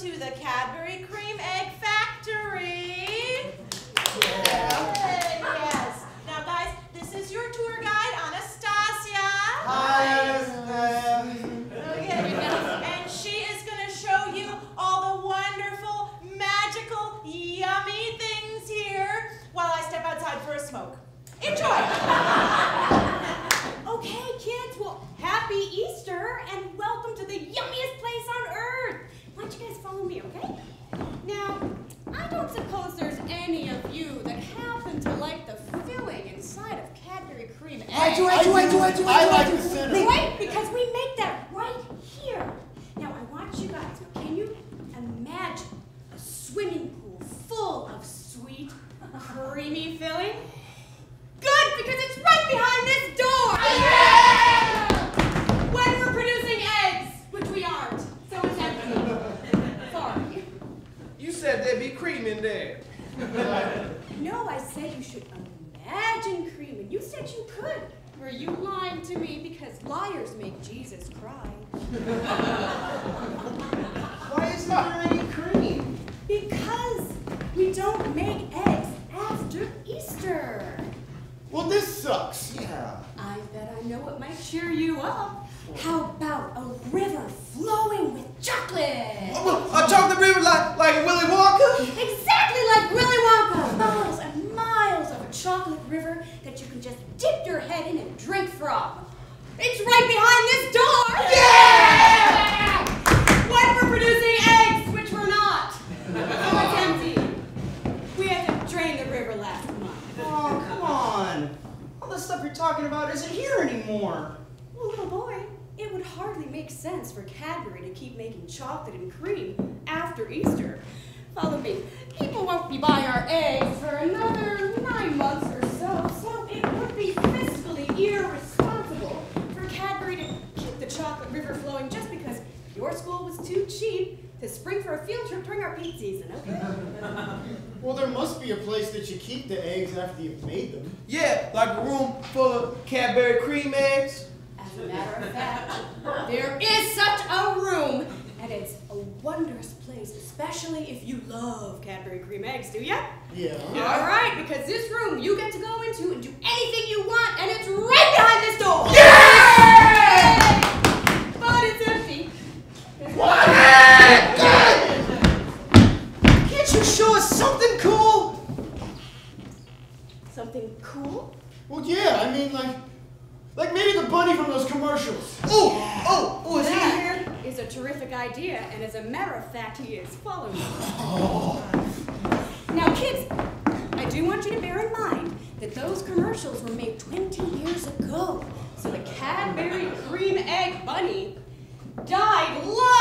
to the Cadbury Creme Egg Factory. Yeah. Yes. Now, guys, this is your tour guide, Anastasia. Hi, Okay. And she is going to show you all the wonderful, magical, yummy things here while I step outside for a smoke. Enjoy. I do, I do, I do, I do, I like the center. Wait, because we make that right here. Now, I want you guys, can you imagine a swimming pool full of sweet, creamy filling? Good, because it's right behind this door. When we're producing eggs, which we aren't, so it's empty. Sorry. You said there'd be cream in there. No, I said you should imagine cream, and you said you could. Were you lying to me because liars make Jesus cry? Why isn't there any cream? Because we don't make eggs after Easter. Well, this sucks. Yeah. I bet I know what might cheer you up. How about a river flowing with chocolate? A chocolate river like, like Willy Wonka? Exactly like Willy Wonka! Miles and miles of a that you can just dip your head in and drink from. It's right behind this door! Yeah! When we're producing eggs, which we're not. So it's empty. We had to drain the river last month. Oh, come on. All the stuff you're talking about isn't here anymore. Well, little boy, it would hardly make sense for Cadbury to keep making chocolate and cream after Easter. Follow me. People won't be buying our eggs for another nine months or so, so it would be fiscally irresponsible for Cadbury to keep the chocolate river flowing just because your school was too cheap to spring for a field trip during our peak season, okay? Well, there must be a place that you keep the eggs after you've made them. Yeah, like a room full of Cadbury creme eggs. As a matter of fact, there is such a room, and it's a wondrous place, especially if you love Cadbury creme eggs, do ya? Yeah. All right, because this room you get to go into and do anything you want, and it's right behind this door. Yay! But it's empty. Can't you show us something cool? Something cool? Well, yeah. I mean, like, like maybe the bunny from those commercials. Oh, oh, oh, is he That here? is a terrific idea, and as a matter of fact, he is. Follow me. Now, kids, I do want you to bear in mind that those commercials were made 20 years ago. So the Cadbury Creme Egg Bunny died long